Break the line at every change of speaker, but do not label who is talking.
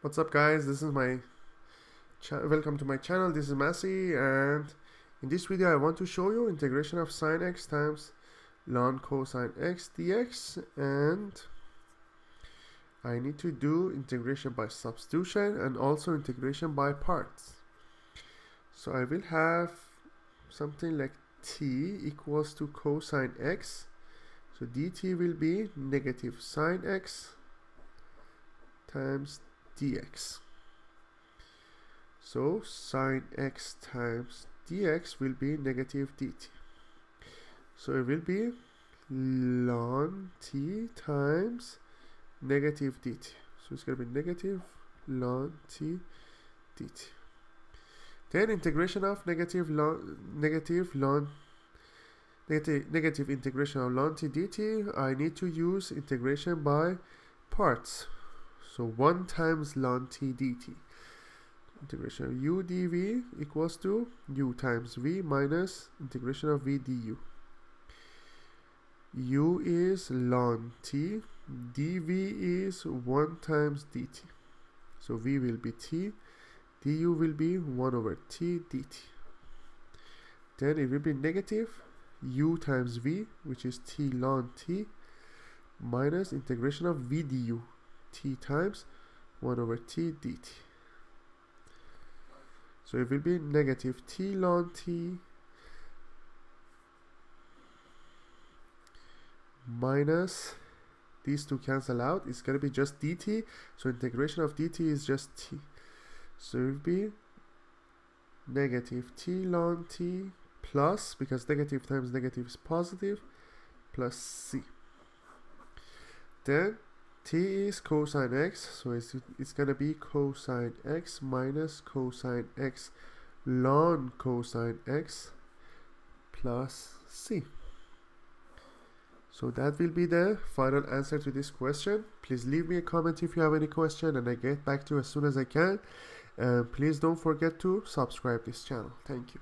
What's up guys, this is my welcome to my channel, this is Masi and in this video I want to show you integration of sine x times ln cosine x dx and I need to do integration by substitution and also integration by parts. So I will have something like t equals to cosine x. So dt will be negative sine x times dx. So sine x times dx will be negative dt. So it will be ln t times negative dt. So it's going to be negative ln t dt. Then integration of negative ln negative ln negative, negative integration of ln t dt, I need to use integration by parts. So 1 times ln t dt. Integration of u dv equals to u times v minus integration of v du. u is ln t, dv is 1 times dt. So v will be t, du will be 1 over t dt. Then it will be negative u times v, which is t ln t, minus integration of v du t times 1 over t dt. So it will be negative t ln t minus these two cancel out. It's going to be just dt. So integration of dt is just t. So it will be negative t ln t plus, because negative times negative is positive, plus c. Then t is cosine x, so it's, it's going to be cosine x minus cosine x ln cosine x plus c. So that will be the final answer to this question. Please leave me a comment if you have any question and I get back to you as soon as I can. And please don't forget to subscribe this channel. Thank you.